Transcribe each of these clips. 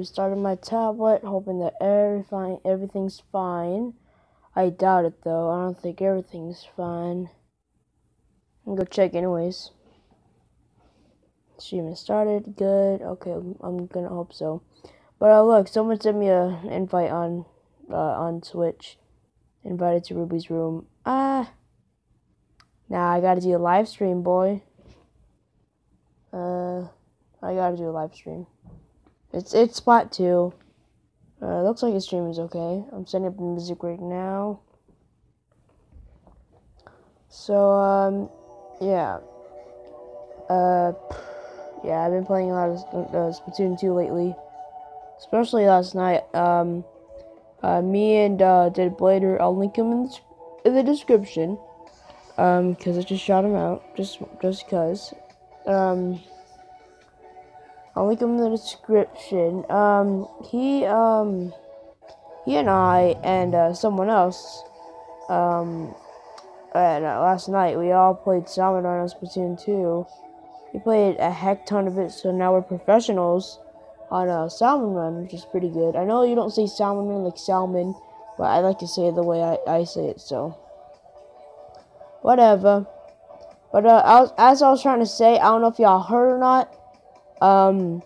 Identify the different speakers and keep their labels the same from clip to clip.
Speaker 1: restarted my tablet, hoping that everything everything's fine. I doubt it though. I don't think everything's fine. I'm go check anyways. Stream has started. Good. Okay, I'm gonna hope so. But uh, look, someone sent me an invite on uh, on Twitch. Invited to Ruby's room. Ah. Now I gotta do a live stream, boy. Uh, I gotta do a live stream. It's it's spot two. Uh, looks like his stream is okay. I'm setting up the music right now. So um, yeah. Uh, yeah, I've been playing a lot of uh, Splatoon 2 lately, especially last night. Um, uh, me and uh, Dead Blader, I'll link him in the, in the description. Um, because I just shot him out, just just because. Um, I'll link him in the description. Um, he, um, he and I and uh, someone else, um, and uh, last night we all played Salmon Run on Splatoon 2. We played a heck ton of it, so now we're professionals on uh, Salmon Run, which is pretty good. I know you don't say Salmon Run like salmon, but I like to say it the way I, I say it, so. Whatever. But uh, I was, as I was trying to say, I don't know if y'all heard or not, um,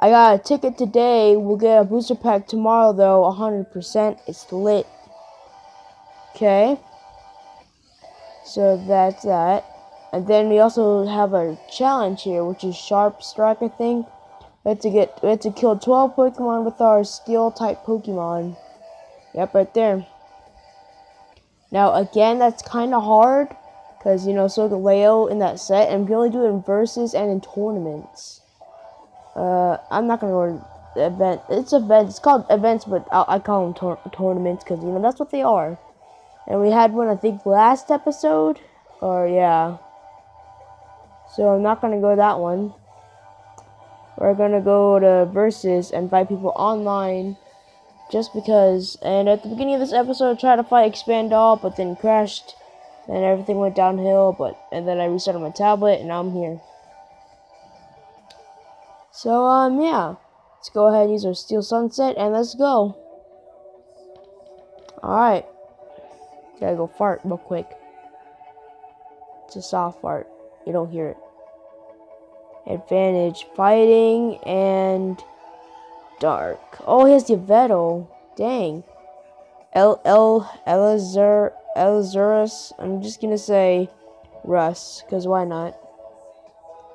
Speaker 1: I got a ticket today. We'll get a booster pack tomorrow, though. 100%. It's lit. Okay. So that's that. And then we also have a challenge here, which is Sharp Strike, I think. We have to get, we have to kill 12 Pokemon with our Steel type Pokemon. Yep, right there. Now, again, that's kind of hard. Because, you know, Solgaleo in that set, and we only do it in verses and in tournaments. Uh, I'm not gonna go to event. It's events. It's called events, but I, I call them tor tournaments because you know that's what they are. And we had one, I think, last episode, or yeah. So I'm not gonna go that one. We're gonna go to versus and fight people online, just because. And at the beginning of this episode, I tried to fight Expand All, but then crashed, and everything went downhill. But and then I restarted my tablet, and now I'm here. So, um, yeah. Let's go ahead and use our Steel Sunset, and let's go. Alright. Gotta go fart real quick. It's a soft fart. You don't hear it. Advantage, fighting, and dark. Oh, he has the Yveltal. Dang. El El Elazar Elazarus. I'm just gonna say Russ, cause why not?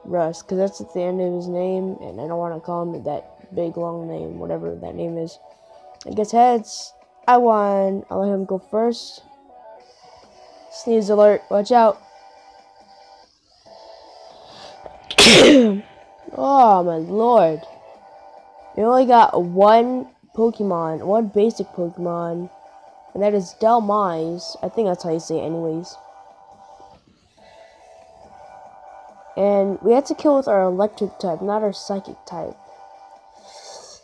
Speaker 1: Russ, because that's at the end of his name, and I don't want to call him that big long name, whatever that name is. I guess heads. I won. I'll let him go first. Sneeze alert. Watch out. oh my lord. We only got one Pokemon, one basic Pokemon, and that is Dhelmise. I think that's how you say it anyways. And we had to kill with our electric type, not our psychic type.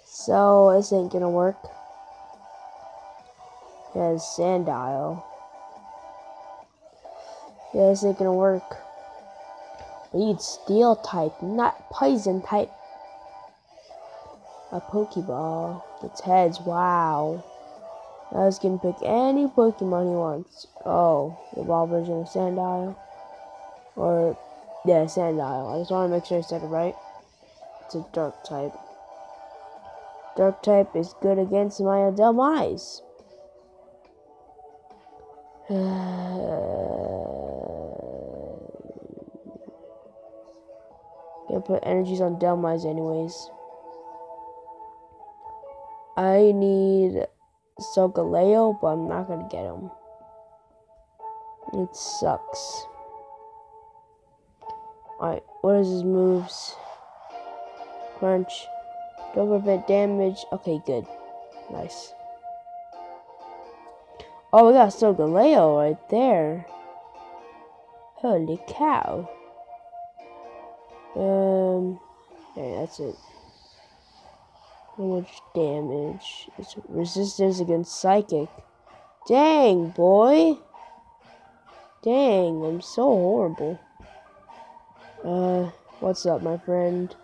Speaker 1: So, this ain't gonna work. There's Sandile. Yeah, this ain't gonna work. We need steel type, not poison type. A Pokeball. Its heads, wow. Now he's gonna pick any Pokemon he wants. Oh, the ball version of Sandile. Or yeah, Sandile. I just want to make sure I said it right. It's a dark type. Dark type is good against my Dhelmise. Gonna put energies on Dhelmise anyways. I need Solgaleo, but I'm not gonna get him. It sucks. Alright, what is his moves? Crunch. Don't prevent damage. Okay, good. Nice. Oh, we got Solgaleo right there. Holy cow. Um, okay, that's it. How much damage? It's resistance against psychic. Dang, boy. Dang, I'm so horrible. Uh, what's up, my friend?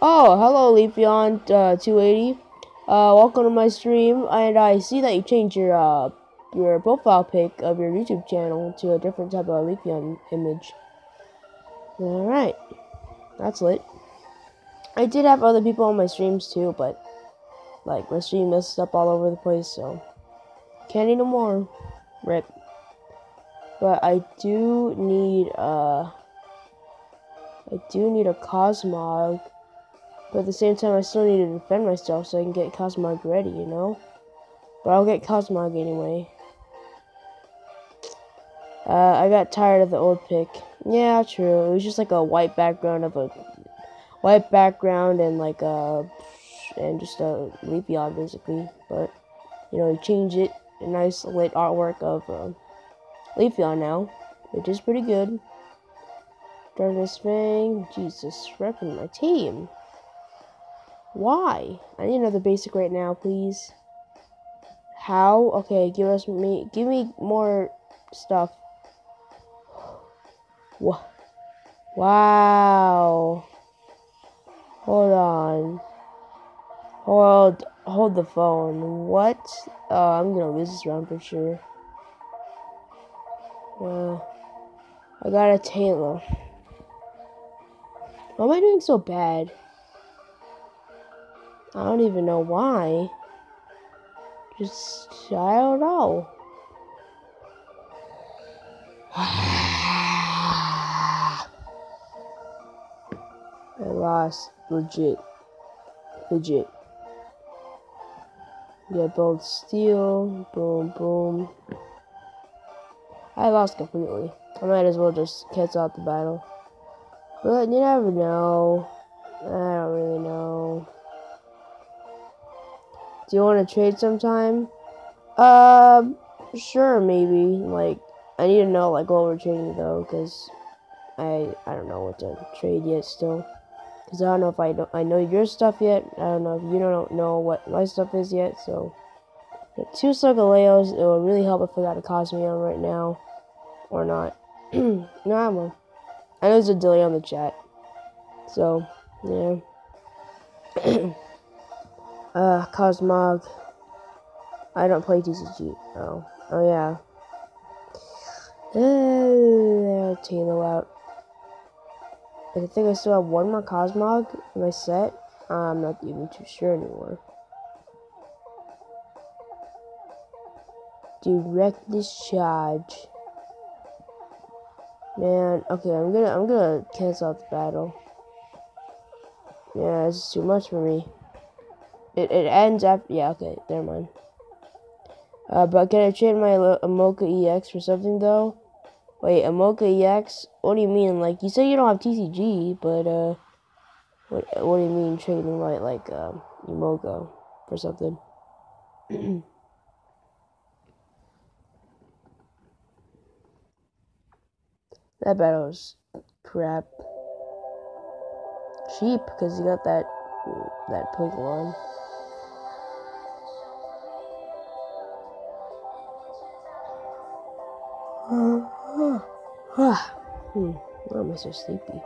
Speaker 1: Oh, hello, Leafeon uh, 280. Uh, welcome to my stream, and I see that you changed your uh, your profile pic of your YouTube channel to a different type of Leafeon image. All right, that's lit. I did have other people on my streams too, but like my stream messed up all over the place, so can't eat no more. Rip. But I do need uh I do need a Cosmog but at the same time, I still need to defend myself so I can get Cosmog ready, you know? But I'll get Cosmog anyway. Uh, I got tired of the old pic. Yeah, true. It was just like a white background of a white background and like a and just a Leafeon basically. But you know, you change it, a nice lit artwork of uh, Leafeon now, which is pretty good. Darkness Fang, Jesus, repping my team. Why? I need another basic right now, please. How? Okay, give us me give me more stuff. Wow. Hold on. Hold hold the phone. What? Oh, I'm gonna lose this round for sure. Uh, I got a Taillow. Why am I doing so bad? I don't even know why. Just, I don't know. I lost legit. Legit. Get both steel. Boom, boom. I lost completely. I might as well just cancel out the battle. But you never know. I don't really know. Do you want to trade sometime? Uh, sure, maybe. Like, I need to know like what we're trading though, because I I don't know what to trade yet still. Because I don't know if I don't I know your stuff yet. I don't know if you don't know what my stuff is yet. So, two Solgaleos. It would really help if I got a Cosmoem right now, or not. no, I won't. I know there's a delay on the chat. So, yeah. Uh, Cosmog. I don't play TCG. Oh. Oh, yeah. Uh, Talo out. I think I still have one more Cosmog in my set. I'm not even too sure anymore. Direct discharge. Man, okay, I'm gonna I'm gonna cancel out the battle. Yeah, it's too much for me. It, it ends after. Yeah, okay, never mind. Uh, but can I trade my Amoka EX for something though? Wait, Amoka EX? What do you mean? Like you say you don't have TCG, but uh, what what do you mean trading my like um, Emoka for something? that battle was crap. Cheap because you got that that Pokemon. hmm. Why am I so sleepy?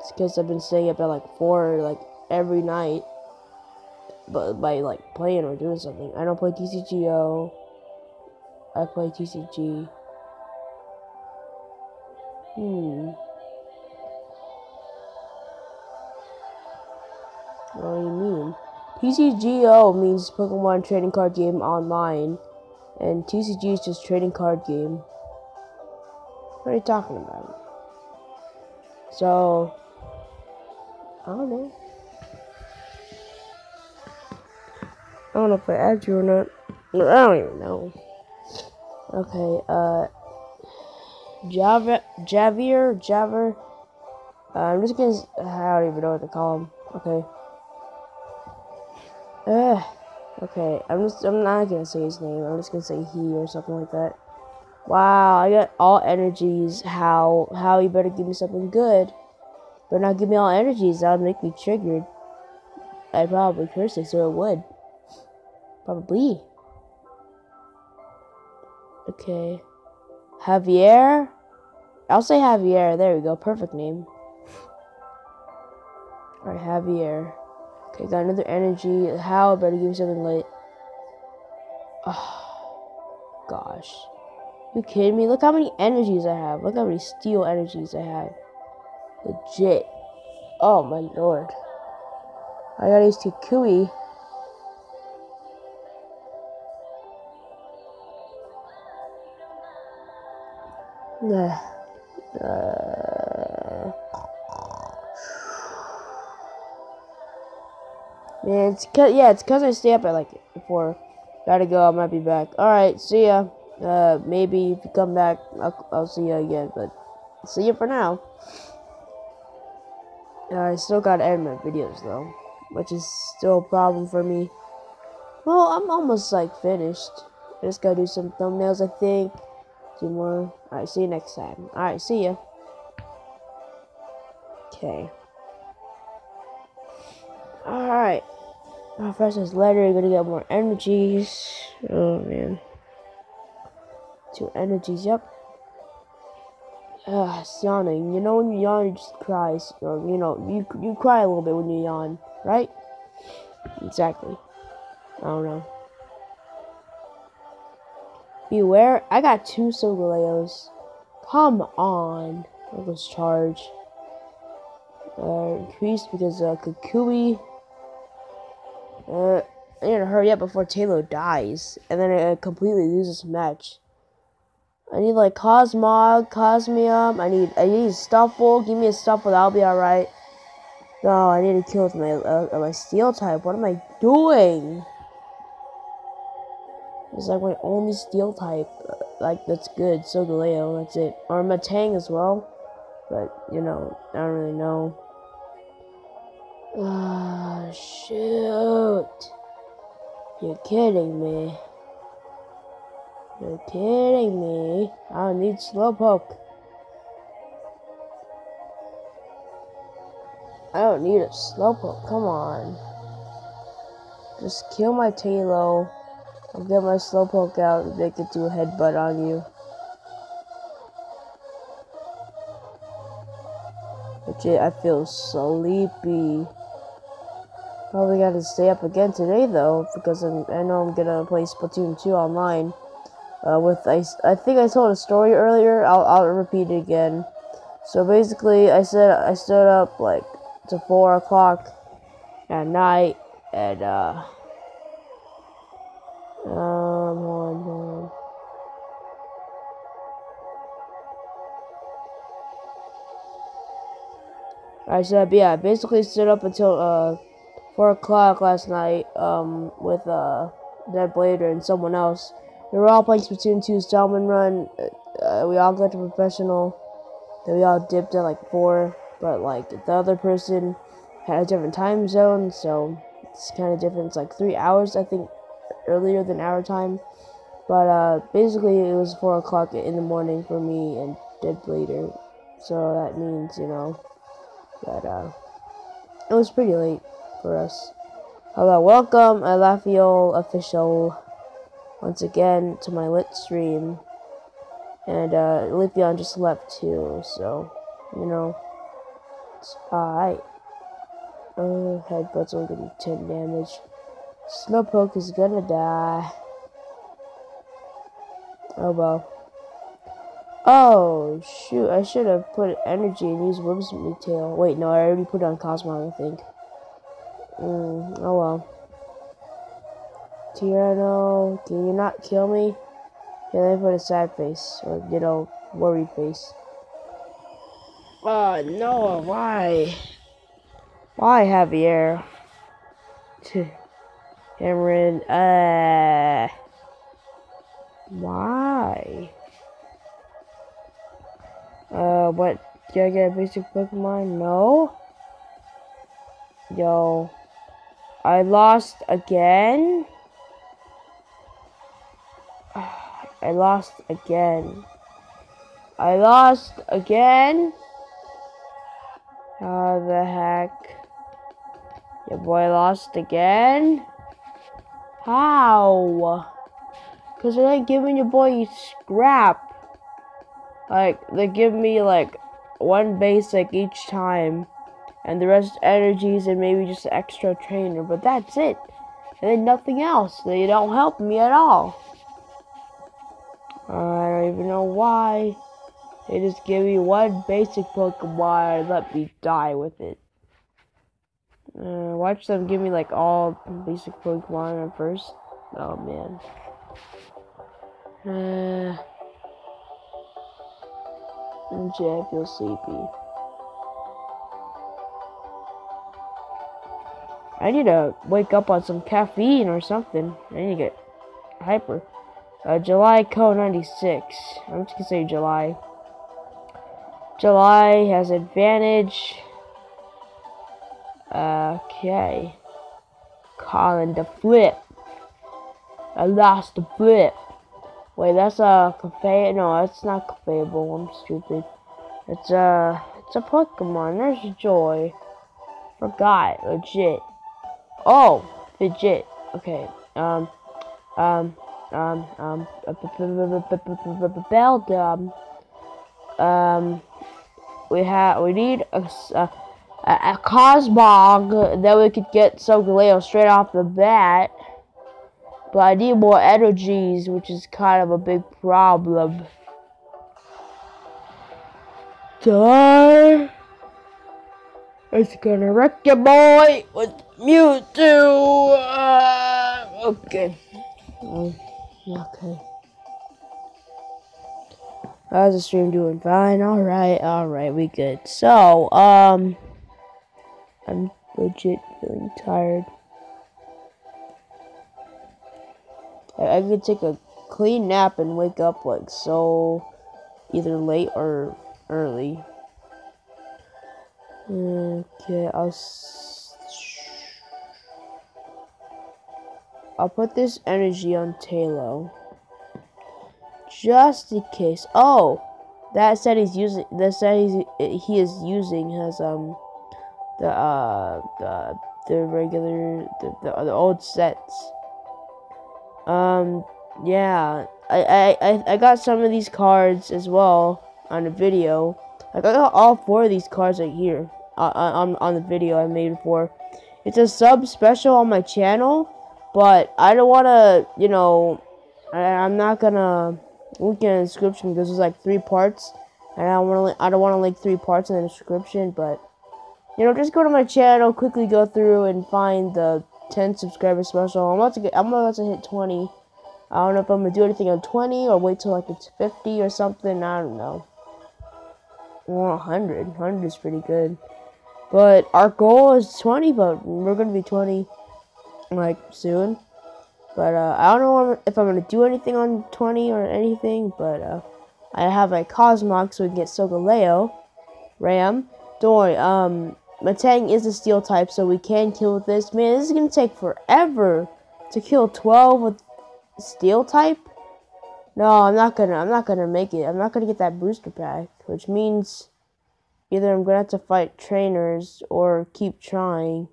Speaker 1: It's because I've been staying up at like four like every night, but by like playing or doing something. I don't play TCGO. I play TCG. Hmm. What do you mean? TCGO means Pokemon Trading Card Game Online, and TCG is just Trading Card Game. What are you talking about? So, I don't know. I don't know if I add you or not. I don't even know. Okay, uh, Java, Javier, Javier. Uh, I'm just gonna. I don't even know what to call him. Okay. Uh, okay. I'm just. I'm not gonna say his name. I'm just gonna say he or something like that. Wow, I got all energies. How? How you better give me something good. But not give me all energies. That would make me triggered. I'd probably curse it, so it would. Probably. Okay. Javier? I'll say Javier. There we go. Perfect name. Alright, Javier. Okay, got another energy. How? Better give me something late. Oh, gosh. You kidding me? Look how many energies I have. Look how many steel energies I have. Legit. Oh my lord. I got these two Kui. Uh, man, it's cause, yeah, it's cause I stay up at like four. Gotta go. I might be back. All right, see ya. Uh, maybe if you come back, I'll, I'll see you again. But see you for now. Uh, I still gotta edit my videos though, which is still a problem for me. Well, I'm almost like finished. I just gotta do some thumbnails, I think. Two more. Alright, see you next time. Alright, see ya. Okay. Alright. Oh, first this letter, you're gonna get more energies. Oh man. Two energies, yep. Ah, it's yawning. You know when you yawn, you just cries. Or, you know, you you cry a little bit when you yawn, right? Exactly. I don't know. Bewear, I got two Solgaleos. Come on. Us charge. Uh, increased because uh, Kukui. Uh, I need to hurry up before Taillow dies, and then it completely loses match. I need like Cosmog, Cosmoem. I need I need Stufful. Give me a Stufful. That'll be all right. No, I need to kill with my uh, my Steel type. What am I doing? It's like my only Steel type. Like that's good. Solgaleo, That's it. Or Metang as well. But you know, I don't really know. Ah, shoot! You're kidding me. You're kidding me. I don't need Slowpoke. I don't need a Slowpoke. Come on. Just kill my Taillow. I'll get my Slowpoke out and make it do a headbutt on you. Legit, I feel sleepy. Probably got to stay up again today though, because I'm, I know I'm gonna play Splatoon 2 online. Uh, with I, I think I told a story earlier. I'll I'll repeat it again. So basically, I said I stood up like to four o'clock at night, and uh, I said, yeah, I basically stood up until uh four o'clock last night um with uh Blader and someone else. We were all playing Splatoon 2 Salmon Run. Uh, we all got to professional. Then we all dipped at like 4. But like the other person had a different time zone. So it's kind of different. It's like 3 hours, I think, earlier than our time. But uh, basically it was 4 o'clock in the morning for me and Dead Blader. So that means, you know, that uh, it was pretty late for us. Hello, welcome, I Alafiol official once again to my lit stream. And uh, Leafeon just left too, so, you know, it's alright. Uh, headbutt's only gonna do 10 damage. Slowpoke is gonna die. Oh well. Oh, shoot, I should have put energy and used Whimsy Tail. Wait, no, I already put it on Cosmo, I think. Mm, oh well. Tyranno, can you not kill me? Yeah, let me put a sad face, or, you know, worried face. Oh, no, why? Why, Javier? Cameron, uh... Why? Uh, what? Did I get a basic Pokemon? No? Yo. I lost again? I lost again. I lost again? How the heck? Your boy lost again? How? Because they're not giving your boy scrap. Like, they give me like one basic each time. and the rest energies and maybe just an extra trainer, but that's it. And then nothing else. They don't help me at all. I don't even know why. They just give me one basic Pokemon and let me die with it. Uh, watch them give me like all basic Pokemon at first. Oh man. Uh, MJ, I feel sleepy. I need to wake up on some caffeine or something. I need to get hyper. Uh, July code 96. I'm just gonna say July. July has advantage. Okay. Calling the flip. I lost the flip. Wait, that's a cafe. No, that's not Clefable. I'm stupid. It's a, it's a Pokemon. There's Joy. Forgot. Legit. Oh, legit. Okay. Um, um, um, um, Beldum. Um, we have, we need a, a, a Cosmog that we could get Solgaleo straight off the bat. But I need more energies, which is kind of a big problem. Die! It's gonna wreck your boy with Mewtwo! Uh, okay. Mm, okay. How's the stream doing? Fine. Alright, alright, we good. So, um, I'm legit feeling tired. I, could take a clean nap and wake up like so either late or early. Okay, I'll I'll put this energy on Taillow. Just in case. Oh, that set he's using. The set he's, he is using has um the uh the the regular the the, the old sets. Um, yeah, I, I, I got some of these cards as well on the video. I got all four of these cards right here uh, uh, on, on the video I made before. It's a sub special on my channel, but I don't want to, you know, I, I'm not gonna link in the description because there's like three parts, and I want to, I don't want to link three parts in the description, but, you know, just go to my channel, quickly go through and find the 10 subscriber special. I'm about to get, I'm about to hit 20. I don't know if I'm gonna do anything on 20 or wait till like it's 50 or something. I don't know. Or 100. 100 is pretty good. But our goal is 20, but we're gonna be 20 like soon. But uh, I don't know if I'm gonna do anything on 20 or anything. But uh, I have my Cosmog so we can get Solgaleo, Ram. Don't worry. Um, Metang is a steel type, so we can kill with this. Man, this is gonna take forever to kill 12 with steel type. No, I'm not gonna. I'm not gonna make it. I'm not gonna get that booster pack, which means either I'm gonna have to fight trainers or keep trying.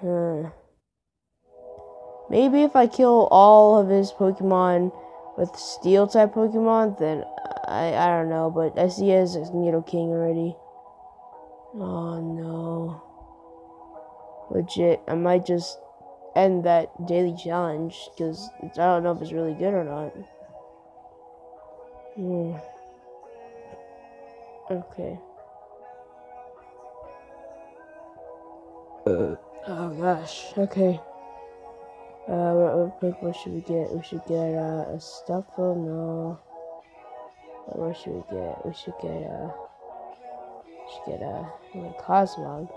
Speaker 1: Huh. Maybe if I kill all of his Pokemon with steel type Pokemon, then I I don't know. But I see he has a Nidoking already. Oh no. Legit, I might just end that daily challenge because I don't know if it's really good or not. Hmm. Okay. Uh, oh gosh. Okay. Uh, what, what, what, should we get? We should get uh, a Stufful. No. What should we get? We should get uh should get a, a Cosmog.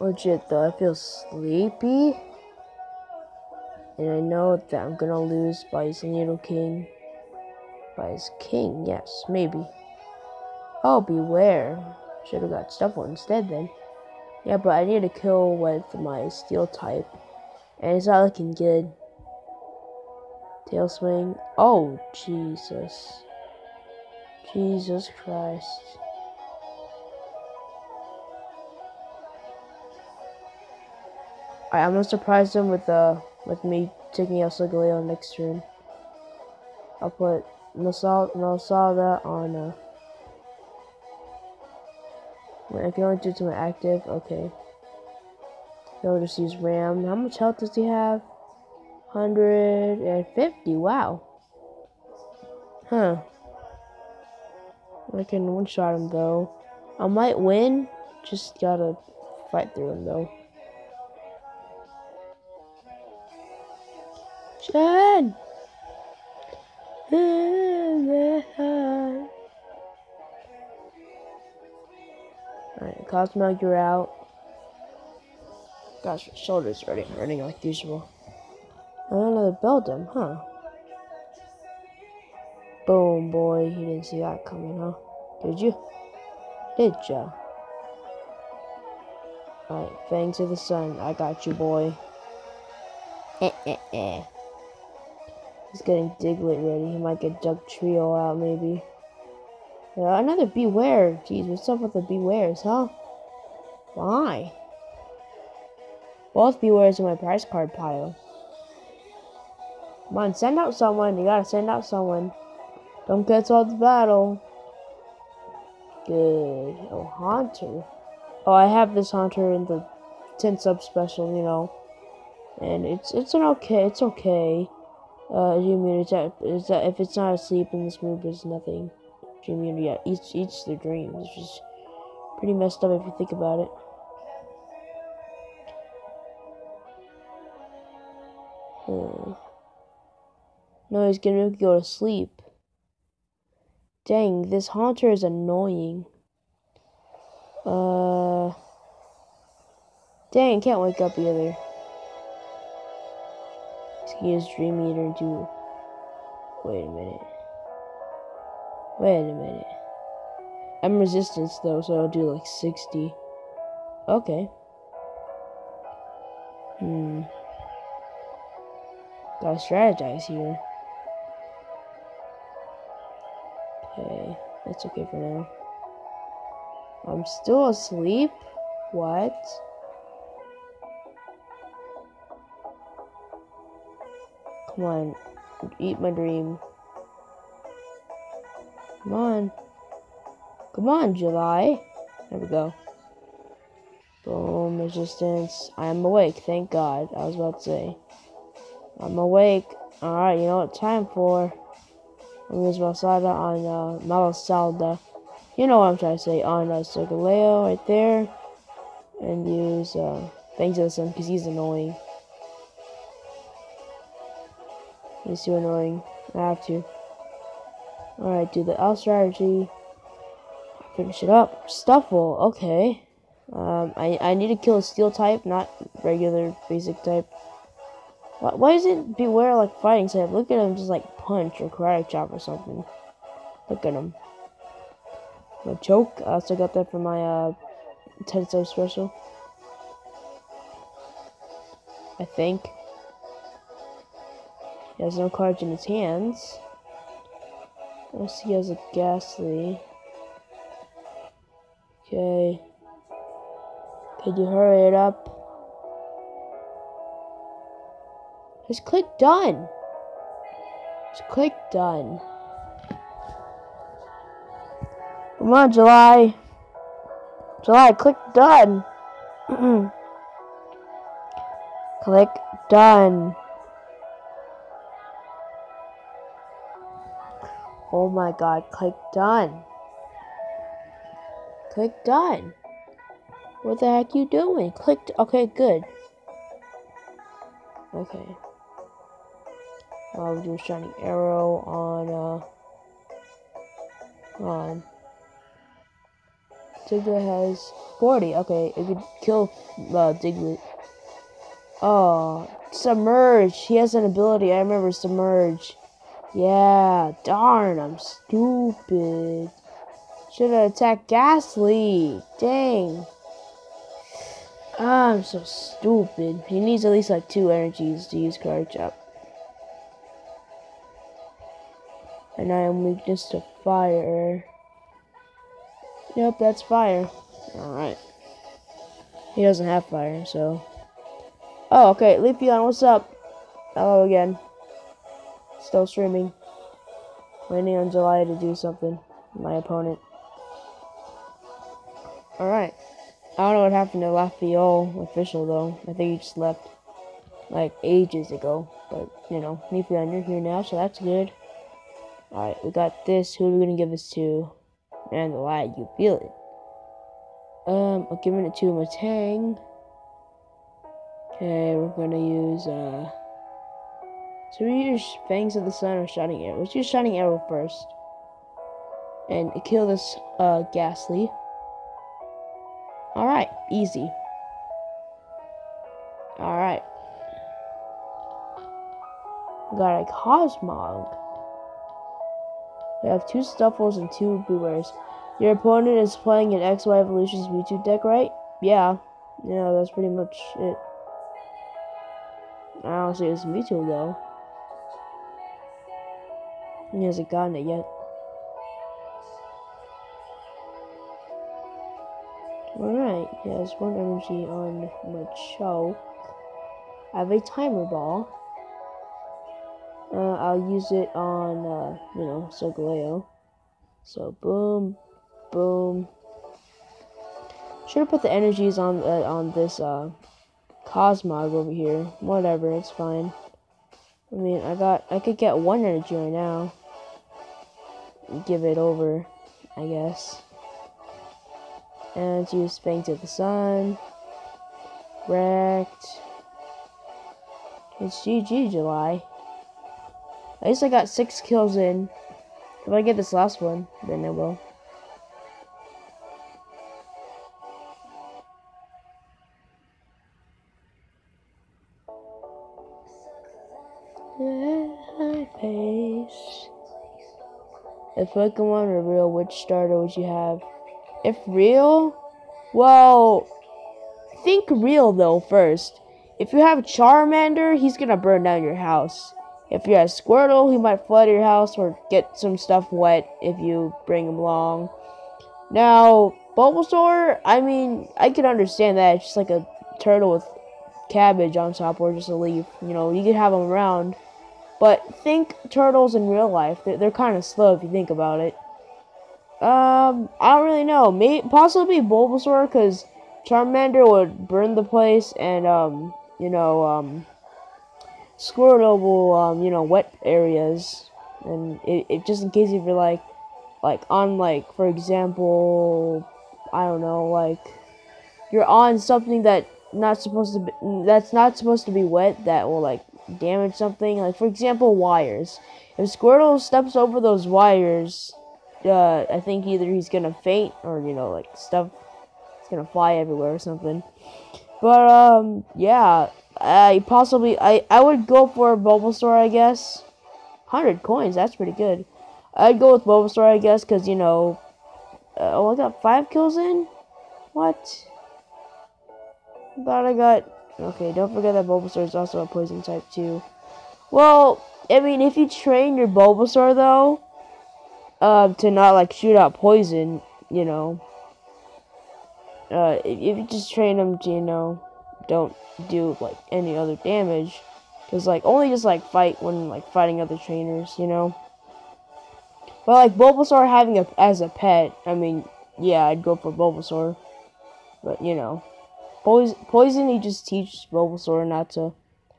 Speaker 1: Legit though, I feel sleepy. And I know that I'm gonna lose by his King. By his king, yes, maybe. Oh, Bewear. Should have got Stufful instead then. Yeah, but I need to kill with my steel type. And it's not looking good. Tail swing. Oh, Jesus. Jesus Christ. I, am gonna surprise them with uh with me taking out Solgaleo next turn. I'll put Masal Masalda on uh Wait, I can only do it to my active. Okay. So I'll just use Ram. How much health does he have? 150. Wow. Huh. I can one-shot him, though. I might win. Just gotta fight through him, though. Jen! Alright, Cosmo, you're out. Gosh, my shoulder's hurting, hurting like usual. I don't know they build Beldum, huh? Boom, boy. You didn't see that coming, huh? Did you? Did ya? Alright, Fangs to the Sun. I got you, boy. Eh, eh, eh. He's getting Diglett ready. He might get Dugtrio out, maybe. Yeah, another Bewear. Jeez, what's up with the Bewears, huh? Why? Both Bewears in my prize card pile. Come on, send out someone. You gotta send out someone. Don't cancel the battle. Good. Oh, Haunter. Oh, I have this Haunter in the 10 sub special, you know. And it's it's an okay, it's okay. Uh, is that, is that if it's not asleep in this mood, there's nothing. Jimmy, yeah, eats eats their dreams, which is pretty messed up if you think about it. Hmm. No, he's gonna go to sleep. Dang, this haunter is annoying. Uh. Dang, can't wake up either. Gonna use Dream Eater do. Wait a minute. Wait a minute. I'm resistance though, so I'll do like 60. Okay. Hmm. Gotta strategize here. That's okay for now. I'm still asleep? What? Come on, eat my dream. Come on. Come on, July. There we go. Boom, resistance. I am awake, thank God. I was about to say. I'm awake. Alright, you know what time for. I'm use Malsada on uh, Malasalda. You know what I'm trying to say. On uh, right there. And use uh, Fangs of Sun because he's annoying. He's too annoying. I have to. Alright, do the L strategy. Finish it up. Stufful, okay. Um, I, I need to kill a steel type, not regular basic type. Why, why is it Bewear like fighting type? Look at him just like punch or karate chop or something. Look at him. Machoke. I also got that for my uh, 10 sub special. I think. He has no cards in his hands. Unless he has a Gastly. Okay. Could you hurry it up? Just click done. Just click done. Come on, July. July, click done. click done. Oh my god, click done. Click done. What the heck you doing? Clicked. Okay, good. Okay. I'll do a shining arrow on, uh, on. Diglett has 40. Okay, it could kill uh, Diglett. Oh, submerge. He has an ability. I remember submerge. Yeah, darn, I'm stupid. Should have attacked Gastly. Dang. I'm so stupid. He needs at least like two energies to use Karate Chop. And I am weakness to fire. Yep, that's fire. Alright. He doesn't have fire, so. Oh, okay. Leafeon, what's up? Hello again. Still streaming. Waiting on July to do something. My opponent. Alright. I don't know what happened to Lafiol official though. I think he just left like ages ago. But you know, Leafeon, you're here now, so that's good. Alright, we got this. Who are we gonna give this to? And the light, you feel it. Um, I'm giving it to Metang. Okay, we're gonna use uh so we use Fangs of the Sun or Shining Arrow. Let's use Shining Arrow first. And kill this uh Gastly. Alright, easy. Alright. Got a Cosmog. We have two Stuffuls and two Bewears. Your opponent is playing an XY Evolutions Mewtwo deck, right? Yeah. Yeah, that's pretty much it. I don't see it's Mewtwo though. He hasn't gotten it yet. Alright, he has one energy on Machoke. I have a timer ball. Uh, I'll use it on, uh, you know, Solgaleo. So, boom, boom. Should have put the energies on uh, on this uh, Cosmog over here. Whatever, it's fine. I mean, I got, I could get one energy right now. Give it over, I guess. And use Fangs of the Sun. Wrecked. It's GG July. At least I got six kills in. If I get this last one, then I will. pace. If Pokemon were real, which starter would you have? If real? Well, think real though first. If you have Charmander, he's gonna burn down your house. If you have Squirtle, he might flood your house or get some stuff wet if you bring him along. Now, Bulbasaur, I mean, I can understand that. It's just like a turtle with cabbage on top or just a leaf. You know, you could have them around. But think turtles in real life. They're, they're kind of slow if you think about it. Um, I don't really know. Maybe possibly Bulbasaur because Charmander would burn the place, and um, you know, um, Squirtle will, um, you know, wet areas, and it, it just in case if you're like, like on like for example, I don't know, like you're on something that not supposed to be that's not supposed to be wet that will like damage something. Like for example, wires. If Squirtle steps over those wires, uh, I think either he's gonna faint or you know like stuff is gonna fly everywhere or something. But um, yeah, I possibly I I would go for Bulbasaur, I guess. Hundred coins, that's pretty good. I'd go with Bulbasaur, I guess, because you know. Uh, oh, I got five kills in. What? Thought I got. Okay, don't forget that Bulbasaur is also a poison type too. Well, I mean, if you train your Bulbasaur though, uh, to not like shoot out poison, you know. Uh, if, you just train to, you know, don't do like any other damage. Cause like only just like fight when like fighting other trainers, you know. But like Bulbasaur having a as a pet, I mean, yeah, I'd go for Bulbasaur. But you know, poison poison he just teaches Bulbasaur not to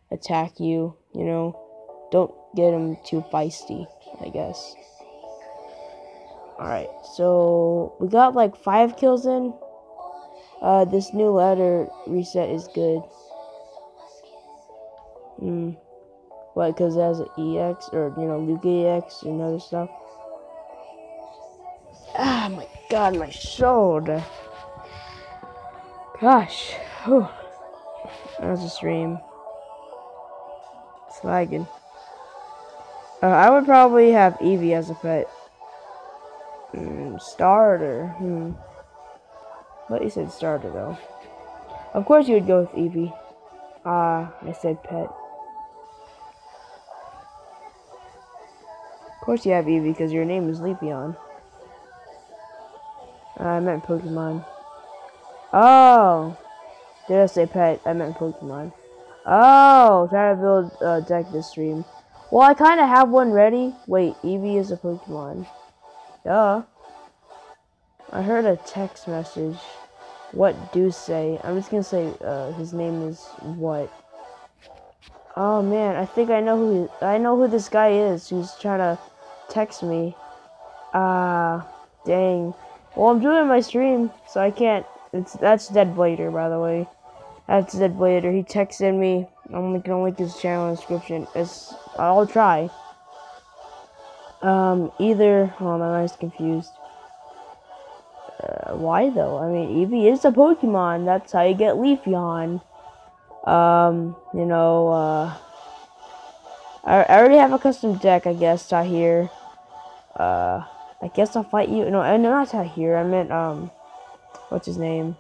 Speaker 1: attack you. You know, don't get him too feisty. I guess. All right, so we got like five kills in. Uh, this new ladder reset is good. Hmm. What, because it has an EX, or, you know, Luke EX and other stuff? Ah, my god, my shoulder. Gosh. Whew. That was a stream. It's lagging. Uh, I would probably have Eevee as a pet. Mm, starter. Hmm. But you said starter, though. Of course you would go with Eevee. Ah, uh, I said pet. Of course you have Eevee, because your name is Leafeon. Uh, I meant Pokemon. Oh! Did I say pet? I meant Pokemon. Oh! Trying to build a uh, deck this stream. Well, I kind of have one ready. Wait, Eevee is a Pokemon. Duh. I heard a text message. What do say? I'm just gonna say uh, his name is what. Oh man, I think I know who I know who this guy is who's trying to text me. Ah, uh, dang. Well, I'm doing my stream, so I can't. It's that's Dead Blader, by the way. That's Dead Blader. He texted me. I'm gonna link his channel description. It's I'll try. Um, either. Oh, my mind's confused. Uh, why though? I mean, Eevee is a Pokemon. That's how you get Leafeon. Um, you know, uh, I, I already have a custom deck, I guess, Tahir. Uh, I guess I'll fight you. No, no, not Tahir. I meant, um, what's his name?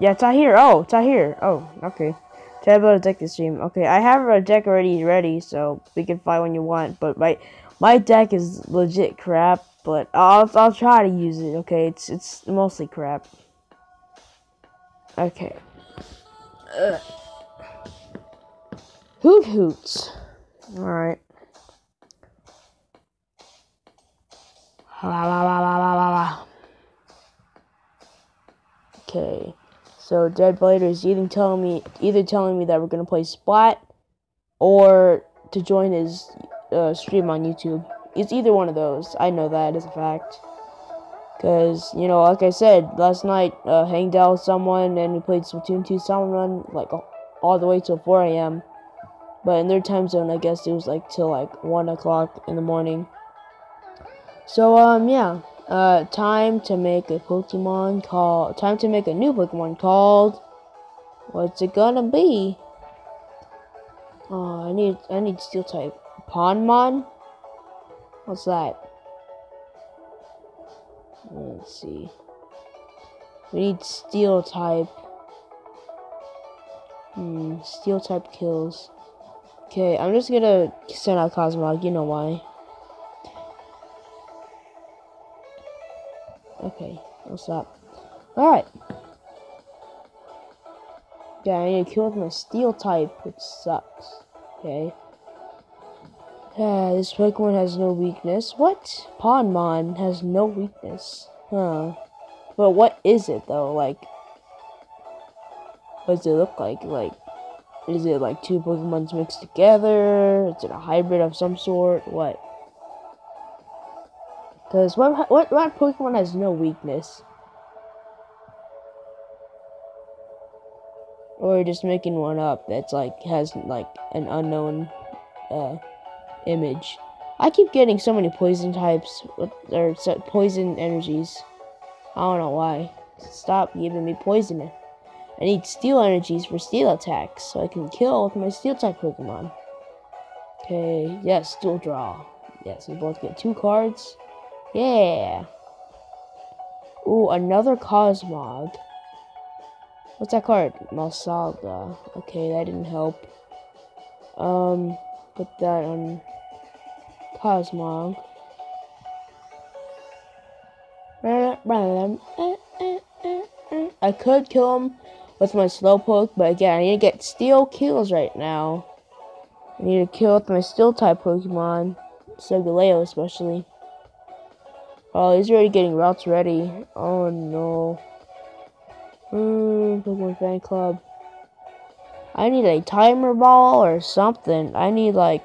Speaker 1: Yeah, Tahir. Oh, Tahir. Oh, okay. Tell about a deck this stream. Okay, I have a deck already ready, so we can fight when you want. But my my deck is legit crap. But I'll I'll try to use it. Okay, it's it's mostly crap. Okay. Ugh. Hoot hoots. All right. Okay. So Dead Blader is either telling me either telling me that we're gonna play Splat or to join his uh, stream on YouTube. It's either one of those. I know that is a fact. Cause you know, like I said last night, uh, hanged out with someone and we played Splatoon 2 Salmon Run like all the way till 4 a.m. But in their time zone, I guess it was like till like one o'clock in the morning. So um yeah, uh, time to make a Pokemon call. Time to make a new Pokemon called. What's it gonna be? Oh, I need I need Steel type. Ponmon. What's that? Let's see. We need Steel type. Hmm, Steel type kills. Okay, I'm just gonna send out Cosmog. You know why? Okay, I'll stop. Alright. Yeah, I need to kill with my steel type, which sucks. Okay. Yeah, this Pokemon has no weakness. What? Ponmon has no weakness. Huh. But what is it though? Like, what does it look like? Like, is it like two Pokemons mixed together? Is it a hybrid of some sort? What? Because what, what, what Pokemon has no weakness? Or just making one up that's like, has like an unknown uh, image. I keep getting so many poison types, or poison energies. I don't know why. Stop giving me poison. I need steel energies for steel attacks, so I can kill with my steel type Pokemon. Okay, yes, dual draw. Yes, we both get two cards. Yeah. Ooh, another Cosmog. What's that card? Masaga. Okay, that didn't help. Um, put that on Cosmog. I could kill him with my Slowpoke, but again, I need to get steel kills right now. I need to kill with my steel type Pokemon, Solgaleo especially. Oh, he's already getting Ralts ready. Oh no. Hmm, Pokemon Fan Club. I need a timer ball or something. I need like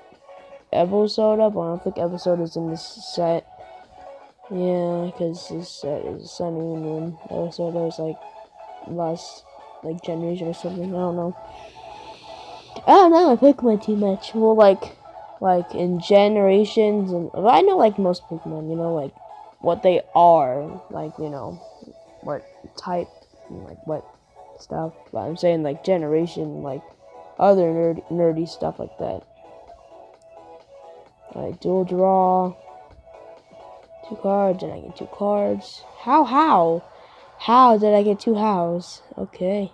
Speaker 1: Evosoda but I don't think Evosoda is in this set. Yeah, because this set is Sun and Moon. Evosoda is like last like generation or something. I don't know. I don't know. I Pokemon too much. Well, like, like in generations, and I know like most Pokemon. You know, like what they are, like, you know, what type, like, what stuff. But I'm saying, like, generation, like, other nerd, nerdy stuff like that. Like, dual draw. Two cards, and I get two cards. How, how? How did I get two Haus? Okay.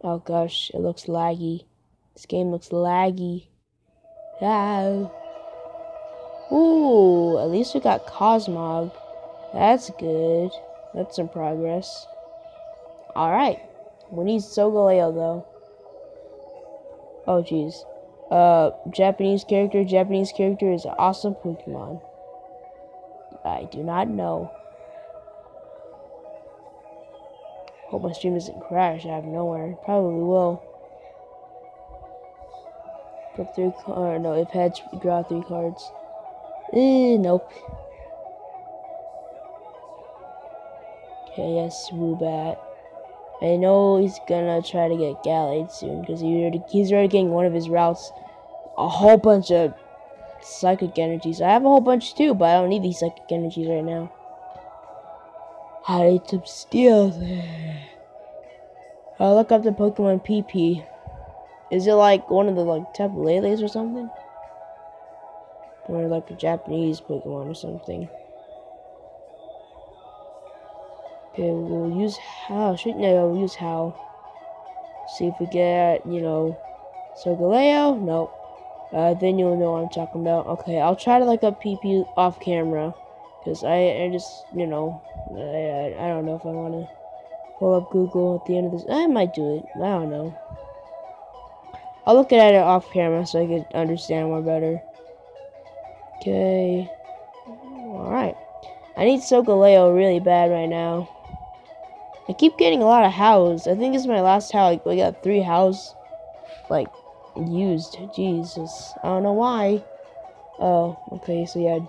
Speaker 1: Oh gosh, it looks laggy. This game looks laggy. Ah. Ooh, at least we got Cosmog. That's good. That's some progress. Alright. We need Solgaleo, though. Oh, jeez. Uh, Japanese character. Japanese character is awesome Pokemon. I do not know. Hope my stream doesn't crash out of nowhere. Probably will. Put three cards. No, if heads, draw three cards. Eh, nope. Okay, yes, Woobat. I know he's gonna try to get Gallade soon because he's already getting one of his Ralts a whole bunch of psychic energies. I have a whole bunch too, but I don't need these psychic energies right now. I need some steel. I'll look up the Pokemon PP. Is it like one of the like Tapu Leles or something? Or like a Japanese Pokemon or something. Okay, we'll use Hau. Should no, we'll use Hau. See if we get, you know, Solgaleo. Nope. Uh, then you'll know what I'm talking about. Okay, I'll try to like up PP off camera. Because I, I just, you know, I, I, I don't know if I want to pull up Google at the end of this. I might do it. I don't know. I'll look at it off camera so I can understand more better. Okay. Alright. I need Solgaleo really bad right now. I keep getting a lot of Haus. I think is my last house. I got three Haus, like, used. Jesus. I don't know why. Oh, okay, so yeah.